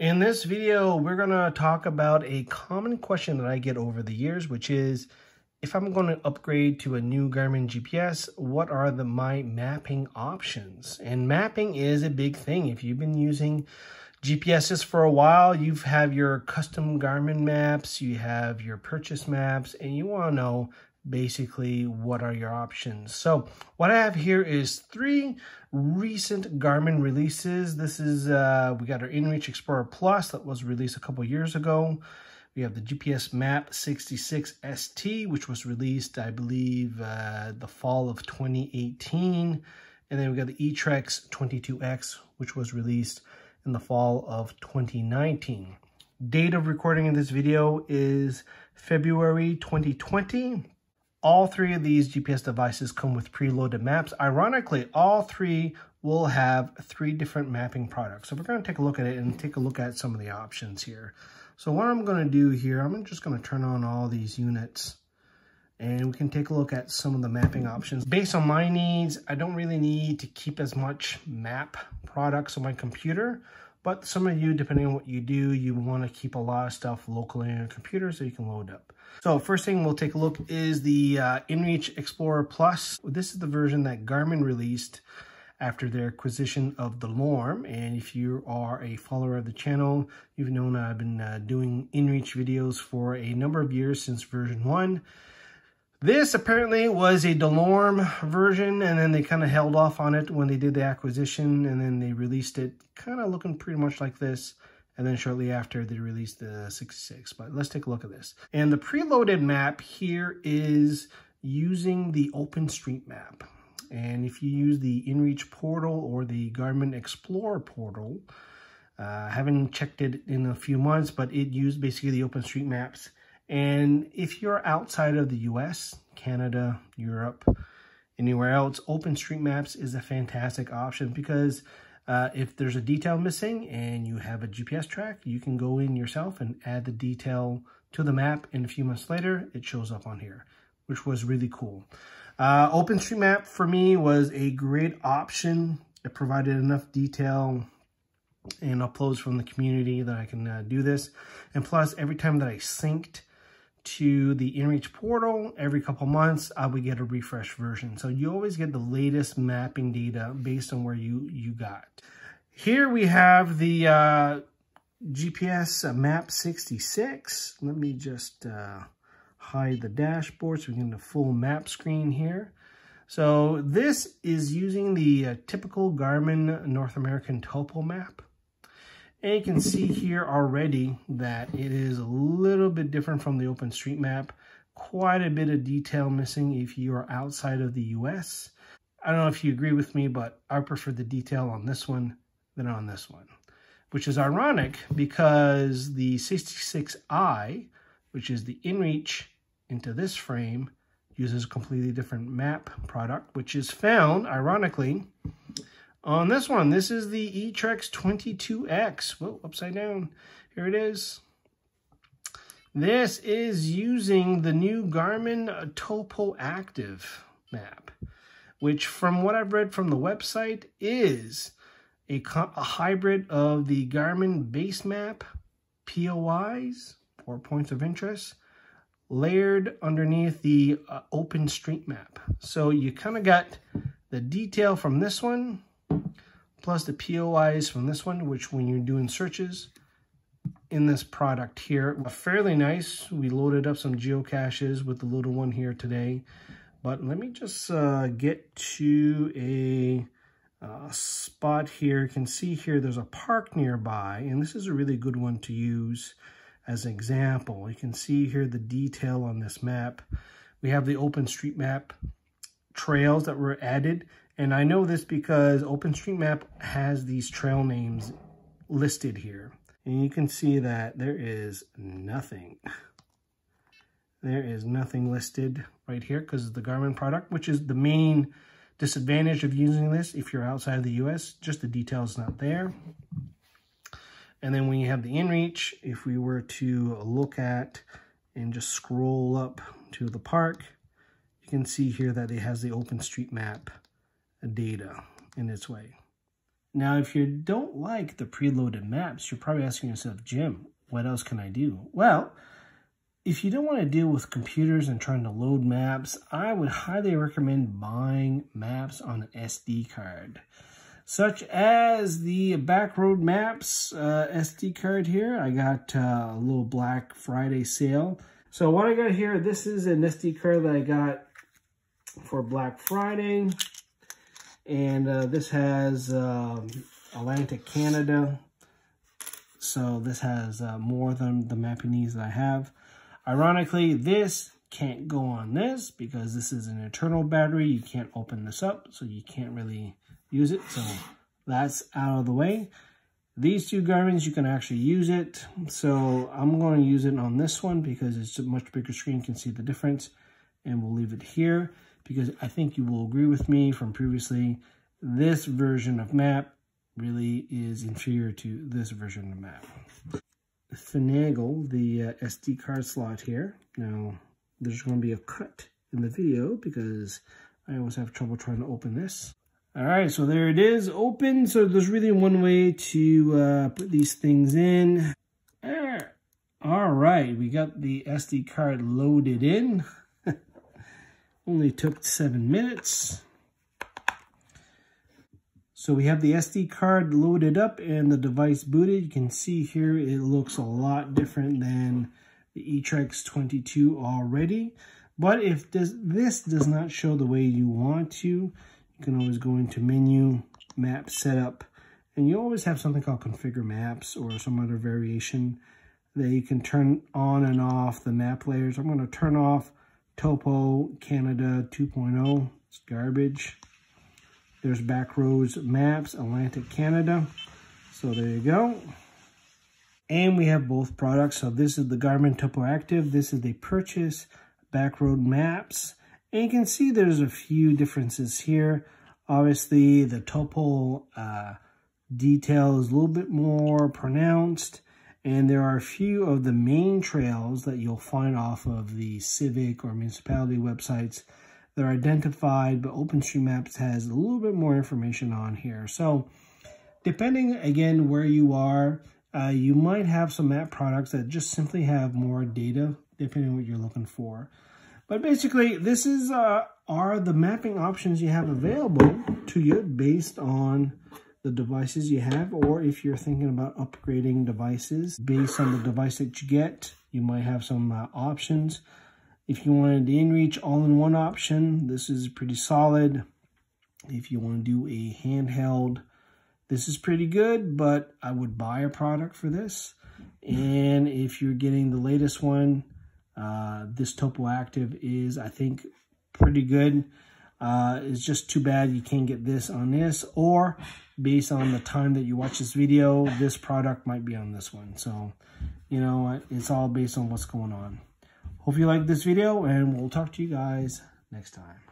In this video, we're going to talk about a common question that I get over the years, which is, if I'm going to upgrade to a new Garmin GPS, what are the my mapping options? And mapping is a big thing. If you've been using GPSs for a while, you have your custom Garmin maps, you have your purchase maps, and you want to know basically what are your options. So what I have here is three recent Garmin releases. This is, uh, we got our InReach Explorer Plus that was released a couple years ago. We have the GPS Map 66 ST, which was released, I believe, uh, the fall of 2018. And then we got the eTrex 22X, which was released in the fall of 2019. Date of recording of this video is February 2020. All three of these GPS devices come with preloaded maps. Ironically, all three will have three different mapping products. So we're going to take a look at it and take a look at some of the options here. So what I'm going to do here, I'm just going to turn on all these units and we can take a look at some of the mapping options. Based on my needs, I don't really need to keep as much map products on my computer. But some of you, depending on what you do, you want to keep a lot of stuff locally on your computer so you can load up. So first thing we'll take a look is the uh, InReach Explorer Plus. This is the version that Garmin released after their acquisition of DeLorme. And if you are a follower of the channel, you've known I've been uh, doing InReach videos for a number of years since version 1. This apparently was a DeLorme version, and then they kind of held off on it when they did the acquisition, and then they released it kind of looking pretty much like this. And then shortly after, they released the 66. But let's take a look at this. And the preloaded map here is using the OpenStreetMap. And if you use the InReach portal or the Garmin Explorer portal, uh, I haven't checked it in a few months, but it used basically the OpenStreetMaps and if you're outside of the US, Canada, Europe, anywhere else, OpenStreetMaps is a fantastic option because uh, if there's a detail missing and you have a GPS track, you can go in yourself and add the detail to the map and a few months later, it shows up on here, which was really cool. Uh, OpenStreetMap for me was a great option. It provided enough detail and uploads from the community that I can uh, do this. And plus, every time that I synced to the InReach portal every couple months, I would get a refresh version. So you always get the latest mapping data based on where you, you got. Here we have the uh, GPS Map 66. Let me just uh, hide the dashboard so we get the full map screen here. So this is using the uh, typical Garmin North American topo map. And you can see here already that it is a little bit different from the OpenStreetMap. Quite a bit of detail missing if you are outside of the US. I don't know if you agree with me, but I prefer the detail on this one than on this one. Which is ironic because the 66i, which is the InReach into this frame, uses a completely different map product, which is found, ironically, on this one, this is the eTrex 22X. Whoa, upside down. Here it is. This is using the new Garmin Topo Active map, which from what I've read from the website is a, a hybrid of the Garmin base map, POIs, or points of interest, layered underneath the uh, Map. So you kind of got the detail from this one plus the POIs from this one, which when you're doing searches in this product here, fairly nice. We loaded up some geocaches with the little one here today. But let me just uh, get to a uh, spot here. You can see here there's a park nearby, and this is a really good one to use as an example. You can see here the detail on this map. We have the OpenStreetMap trails that were added. And I know this because OpenStreetMap has these trail names listed here. And you can see that there is nothing. There is nothing listed right here because the Garmin product, which is the main disadvantage of using this if you're outside of the US. Just the details not there. And then when you have the InReach, if we were to look at and just scroll up to the park, you can see here that it has the OpenStreetMap data in its way. Now, if you don't like the preloaded maps, you're probably asking yourself, Jim, what else can I do? Well, if you don't want to deal with computers and trying to load maps, I would highly recommend buying maps on an SD card, such as the Backroad Maps uh, SD card here. I got uh, a little Black Friday sale. So what I got here, this is an SD card that I got for Black Friday. And uh, this has um, Atlantic Canada. So this has uh, more than the mapping that I have. Ironically, this can't go on this because this is an internal battery. You can't open this up, so you can't really use it. So that's out of the way. These two Garmin's, you can actually use it. So I'm going to use it on this one because it's a much bigger screen, can see the difference. And we'll leave it here because I think you will agree with me from previously, this version of map really is inferior to this version of map. Finagle the uh, SD card slot here. Now, there's going to be a cut in the video because I always have trouble trying to open this. All right, so there it is, open. So there's really one way to uh, put these things in. All right, we got the SD card loaded in. Only took seven minutes. So we have the SD card loaded up and the device booted. You can see here it looks a lot different than the eTrex 22 already. But if this, this does not show the way you want to, you can always go into menu, map setup, and you always have something called configure maps or some other variation that you can turn on and off the map layers. I'm going to turn off Topo Canada 2.0. It's garbage. There's Backroads Maps, Atlantic Canada. So there you go. And we have both products. So this is the Garmin Topo Active. This is the purchase Backroad Maps. And you can see there's a few differences here. Obviously, the topo uh, detail is a little bit more pronounced. And there are a few of the main trails that you'll find off of the civic or municipality websites that are identified, but OpenStreetMaps has a little bit more information on here. So depending, again, where you are, uh, you might have some map products that just simply have more data, depending on what you're looking for. But basically, this is uh, are the mapping options you have available to you based on the devices you have, or if you're thinking about upgrading devices based on the device that you get, you might have some uh, options. If you wanted the InReach all-in-one option, this is pretty solid. If you want to do a handheld, this is pretty good, but I would buy a product for this. And if you're getting the latest one, uh, this Topo Active is, I think, pretty good. Uh, it's just too bad you can't get this on this, or based on the time that you watch this video, this product might be on this one. So, you know, it's all based on what's going on. Hope you like this video, and we'll talk to you guys next time.